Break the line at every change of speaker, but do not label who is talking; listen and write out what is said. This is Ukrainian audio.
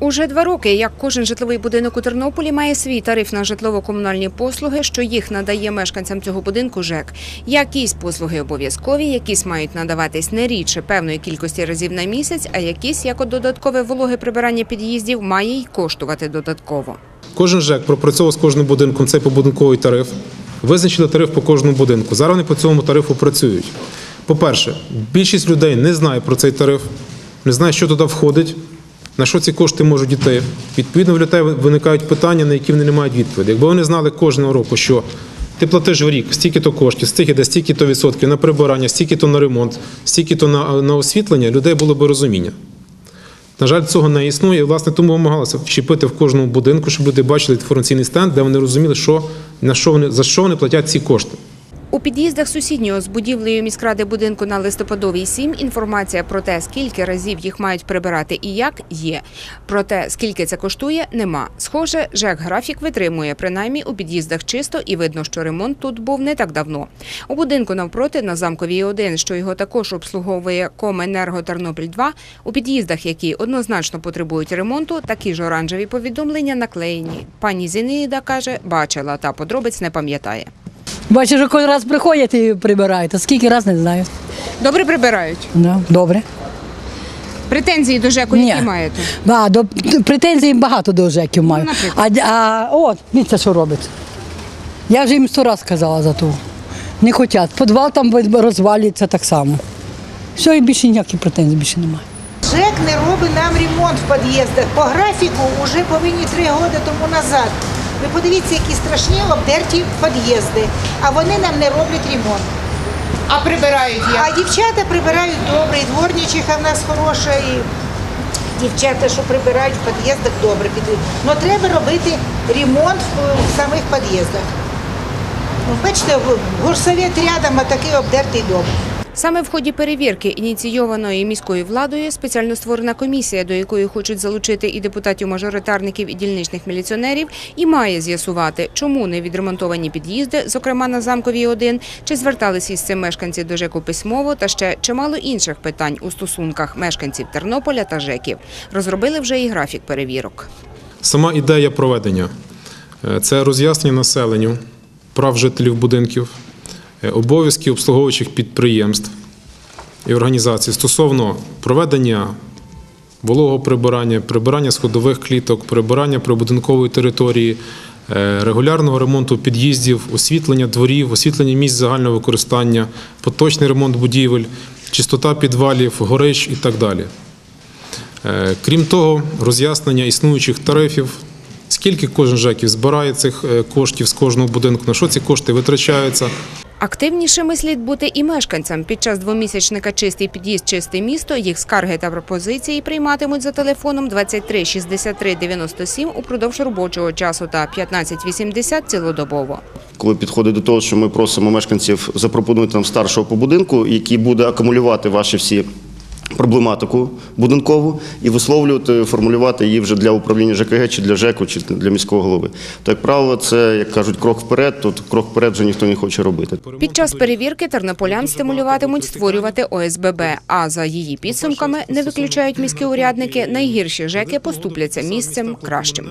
Уже два роки, як кожен житловий будинок у Тернополі має свій тариф на житлово-комунальні послуги, що їх надає мешканцям цього будинку ЖЕК. Якісь послуги обов'язкові, якісь мають надаватись не рідше певної кількості разів на місяць, а якісь, як от додаткове вологе прибирання під'їздів, має й коштувати додатково.
Кожен ЖЕК пропрацьовував з кожним будинком цей побудинковий тариф. Визначили тариф по кожному будинку. Зараз вони по цьому тарифу працюють. По-перше, більшість людей не знає про цей тариф, не знає, що туди входить, на що ці кошти можуть йти. Відповідно, в людей виникають питання, на які вони не мають відповіді. Якби вони знали кожного року, що ти платиш в рік стільки-то коштів, стільки-то стільки-то відсотків на прибирання, стільки-то на ремонт, стільки-то на, на освітлення, людей було б розуміння. На жаль, цього не існує. Власне, тому вимагалося вчепити в кожному будинку, щоб люди бачили інформаційний стенд, де вони розуміли, що, на що вони, за що вони платять ці кошти.
У під'їздах сусіднього з будівлею міськради будинку на листопадовій 7 інформація про те, скільки разів їх мають прибирати і як є. Проте, скільки це коштує, нема. Схоже, ЖЕК графік витримує. Принаймні у під'їздах чисто і видно, що ремонт тут був не так давно. У будинку навпроти на замковій 1, що його також обслуговує Коменерго Тернопіль 2 у під'їздах, які однозначно потребують ремонту, такі ж оранжеві повідомлення наклеєні. Пані Зінаїда каже, бачила та подробиць не пам'ятає.
Бачу, що кожен раз приходять і прибирають, а скільки раз не знаю.
Добре прибирають.
Да, добре.
Претензії до ЖЕКу,
Ні.
які маєте?
Да, до, претензій багато до ЖЕКів маю.
Ну,
а, а от, дивіться, що робиться. Я вже їм сто раз сказала за то. Не хочуть. Підвал там розвалюється так само. Все, і більше ніяких претензій більше немає.
ЖЕК не робить нам ремонт в під'їздах. По графіку вже повинні три роки тому назад. Ви подивіться, які страшні обдерті під'їзди, а вони нам не роблять ремонт.
А прибирають
А дівчата прибирають добре, і дворничиха в нас хороша, і дівчата, що прибирають в під'їздах добре. Але треба робити ремонт в, самих під'їздах. Ну, бачите, горсовет рядом, а такий обдертий добре.
Саме в ході перевірки, ініційованої міською владою, спеціально створена комісія, до якої хочуть залучити і депутатів-мажоритарників, і дільничних міліціонерів, і має з'ясувати, чому не відремонтовані під'їзди, зокрема на замковій 1, чи зверталися із цим мешканці до ЖЕКу письмово, та ще чимало інших питань у стосунках мешканців Тернополя та ЖЕКів. Розробили вже і графік перевірок.
Сама ідея проведення е, це роз'яснення населенню прав жителів будинків, е, обов'язків обслуговуючих підприємств і організацій стосовно проведення вологого прибирання, прибирання сходових кліток, прибирання прибудинкової території, е, регулярного ремонту під'їздів, освітлення дворів, освітлення місць загального використання, поточний ремонт будівель, чистота підвалів, горищ і так далі. Е, Крім того, роз'яснення існуючих тарифів, скільки кожен ЖЕКів збирає цих коштів з кожного будинку, на що ці кошти витрачаються.
Активнішими слід бути і мешканцям. Під час двомісячника «Чистий під'їзд, чисте місто» їх скарги та пропозиції прийматимуть за телефоном 23 63 97 упродовж робочого часу та 15 80 цілодобово.
коли підходить до того, що ми просимо мешканців запропонувати нам старшого по будинку, який буде акумулювати ваші всі проблематику будинкову і висловлювати, формулювати її вже для управління ЖКГ чи для ЖЕКу, чи для міського голови. То, як правило, це, як кажуть, крок вперед, то крок вперед вже ніхто не хоче робити.
Під час перевірки тернополян стимулюватимуть створювати ОСББ, а за її підсумками, не виключають міські урядники, найгірші ЖЕКи поступляться місцем кращим.